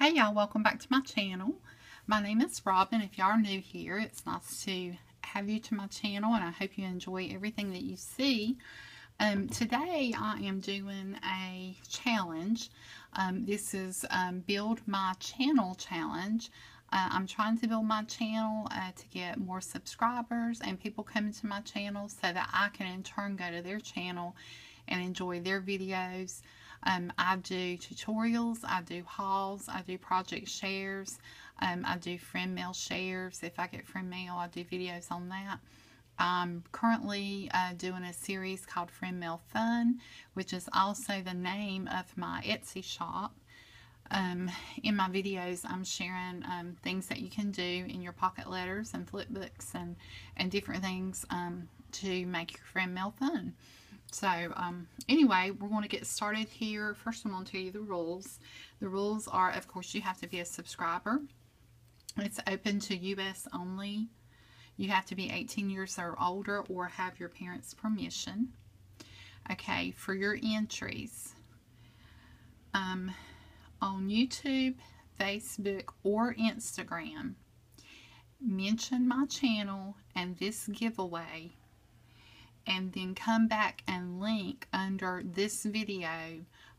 Hey y'all, welcome back to my channel. My name is Robin. If y'all are new here, it's nice to have you to my channel and I hope you enjoy everything that you see. Um, today I am doing a challenge. Um, this is um, Build My Channel Challenge. Uh, I'm trying to build my channel uh, to get more subscribers and people coming to my channel so that I can in turn go to their channel and enjoy their videos. Um, I do tutorials, I do hauls, I do project shares, um, I do friend mail shares. If I get friend mail, I do videos on that. I'm currently uh, doing a series called Friend Mail Fun, which is also the name of my Etsy shop. Um, in my videos, I'm sharing um, things that you can do in your pocket letters and flip books and, and different things um, to make your friend mail fun. So, um, anyway, we're going to get started here. First, I'm going to tell you the rules. The rules are, of course, you have to be a subscriber. It's open to U.S. only. You have to be 18 years or older or have your parents' permission. Okay, for your entries, um, on YouTube, Facebook, or Instagram, mention my channel and this giveaway and then come back and link under this video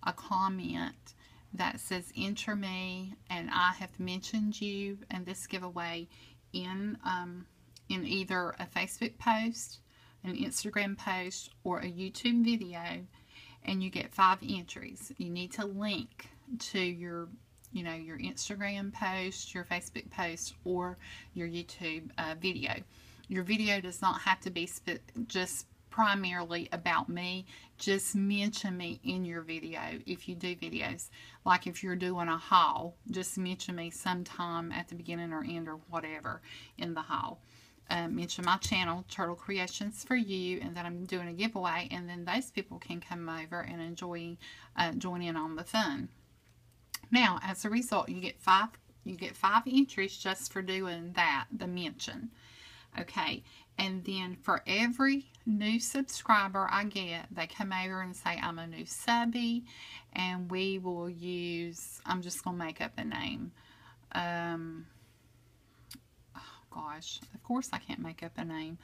a comment that says enter me and I have mentioned you and this giveaway in um, in either a Facebook post, an Instagram post, or a YouTube video and you get five entries. You need to link to your you know your Instagram post, your Facebook post, or your YouTube uh, video. Your video does not have to be just primarily about me, just mention me in your video if you do videos. Like if you're doing a haul, just mention me sometime at the beginning or end or whatever in the haul. Uh, mention my channel, Turtle Creations for You, and that I'm doing a giveaway, and then those people can come over and enjoy, uh, join in on the fun. Now, as a result, you get five, you get five entries just for doing that, the mention. Okay, and then for every new subscriber I get, they come over and say, I'm a new subby, and we will use, I'm just going to make up a name. Um, gosh, of course I can't make up a name.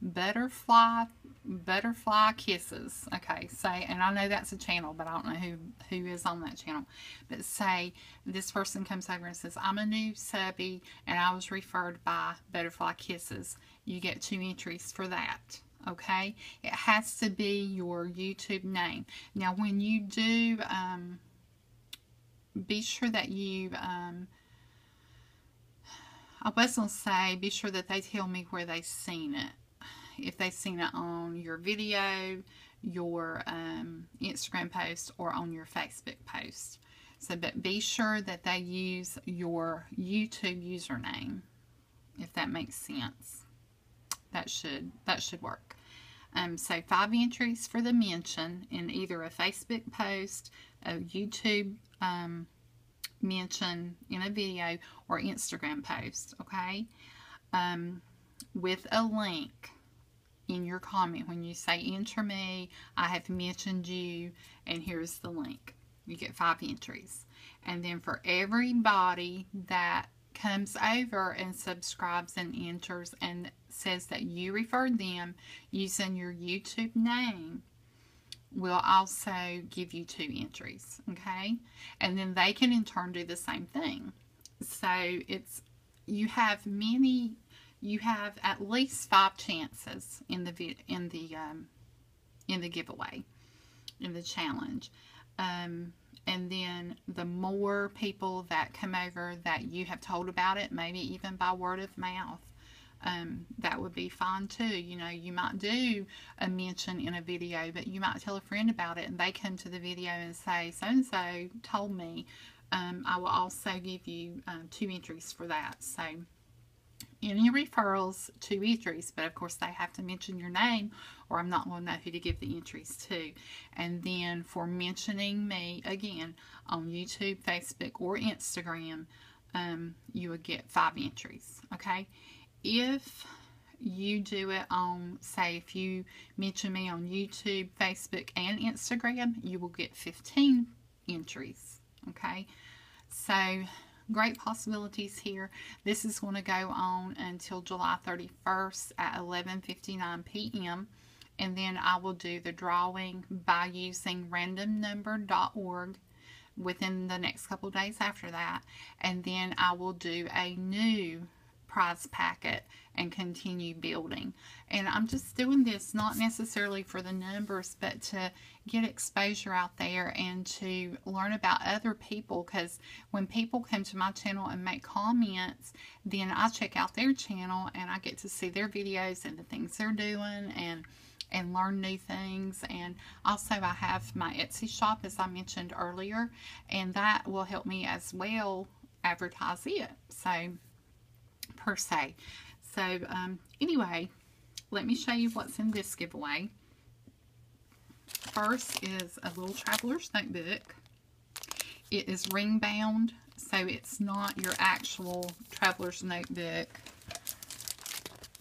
Butterfly, Butterfly Kisses. Okay, say, and I know that's a channel, but I don't know who, who is on that channel. But say this person comes over and says, I'm a new subby, and I was referred by Butterfly Kisses you get two entries for that okay it has to be your YouTube name now when you do um, be sure that you um, I was going to say be sure that they tell me where they've seen it. If they've seen it on your video your um, Instagram post or on your Facebook post. So but be sure that they use your YouTube username if that makes sense. That should that should work. Um, so five entries for the mention in either a Facebook post, a YouTube um, mention in a video, or Instagram post, okay? Um, with a link in your comment when you say enter me, I have mentioned you, and here's the link. You get five entries. And then for everybody that comes over and subscribes and enters and says that you referred them using your YouTube name will also give you two entries, okay? And then they can in turn do the same thing. So it's, you have many, you have at least five chances in the, in the, um, in the giveaway, in the challenge. Um, and then the more people that come over that you have told about it, maybe even by word of mouth, um, that would be fine too. You know, you might do a mention in a video, but you might tell a friend about it and they come to the video and say, so and so told me. Um, I will also give you um, two entries for that. So any referrals to entries, but of course they have to mention your name or I'm not going to know who to give the entries to. And then for mentioning me, again, on YouTube, Facebook, or Instagram, um, you would get five entries, okay? If you do it on, say, if you mention me on YouTube, Facebook, and Instagram, you will get 15 entries, okay? So, great possibilities here. This is going to go on until July 31st at 11:59 p.m. And then I will do the drawing by using randomnumber.org within the next couple days after that. And then I will do a new prize packet and continue building. And I'm just doing this not necessarily for the numbers, but to get exposure out there and to learn about other people. Because when people come to my channel and make comments, then I check out their channel and I get to see their videos and the things they're doing and and learn new things and also I have my Etsy shop as I mentioned earlier and that will help me as well advertise it so per se. So um, anyway, let me show you what's in this giveaway. First is a little traveler's notebook. It is ring bound, so it's not your actual traveler's notebook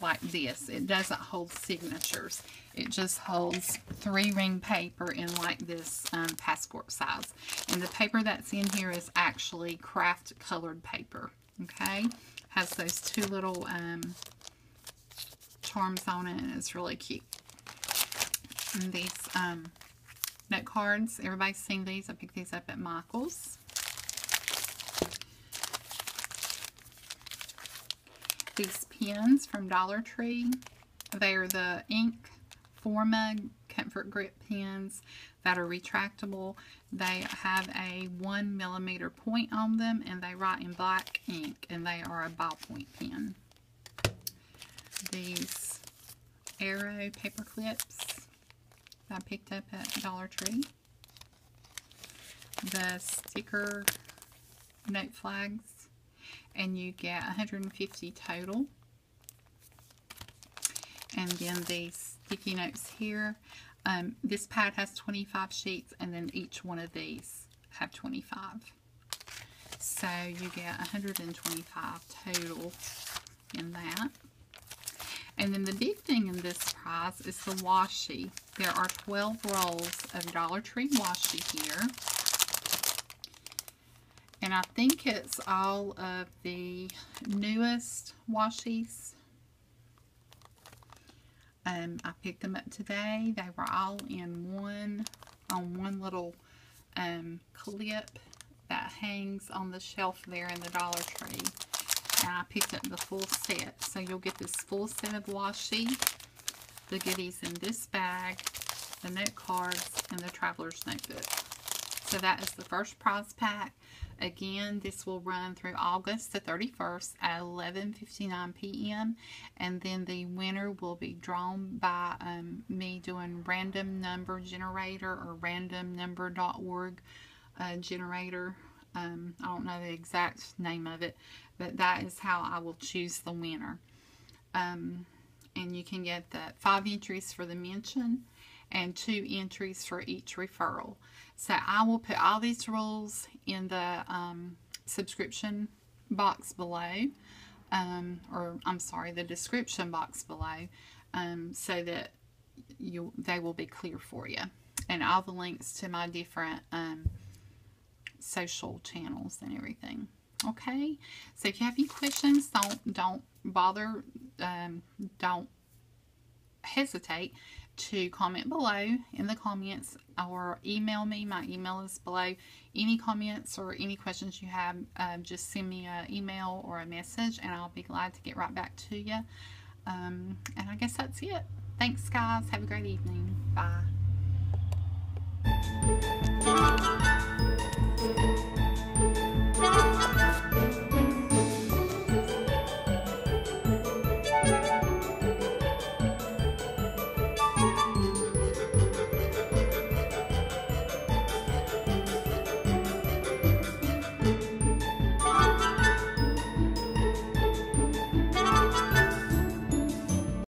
like this. It doesn't hold signatures. It just holds three ring paper in like this um, passport size. And the paper that's in here is actually craft colored paper. Okay has those two little um, charms on it and it's really cute. And these um, note cards, everybody's seen these. I picked these up at Michael's. These pens from Dollar Tree. They are the ink Forma Comfort Grip pens that are retractable. They have a one millimeter point on them and they write in black ink and they are a ballpoint pen. These Arrow paper clips I picked up at Dollar Tree. The sticker note flags and you get 150 total. And then these sticky notes here. Um, this pad has 25 sheets and then each one of these have 25. So you get 125 total in that. And then the big thing in this prize is the washi. There are 12 rolls of Dollar Tree washi here. And I think it's all of the newest washi's um, I picked them up today. They were all in one, on one little um, clip that hangs on the shelf there in the Dollar Tree. And I picked up the full set. So you'll get this full set of washi, the goodies in this bag, the note cards, and the traveler's notebook. So that is the first prize pack. Again, this will run through August the 31st at 11.59 p.m. And then the winner will be drawn by um, me doing random number generator or randomnumber.org uh, generator. Um, I don't know the exact name of it, but that is how I will choose the winner. Um, and you can get the five entries for the mention and two entries for each referral. So I will put all these rules in the um, subscription box below, um, or I'm sorry, the description box below, um, so that you they will be clear for you. And all the links to my different um, social channels and everything. Okay, so if you have any questions, don't don't bother, um, don't hesitate to comment below in the comments or email me. My email is below. Any comments or any questions you have, um, just send me an email or a message and I'll be glad to get right back to you. Um, and I guess that's it. Thanks, guys. Have a great evening. Bye.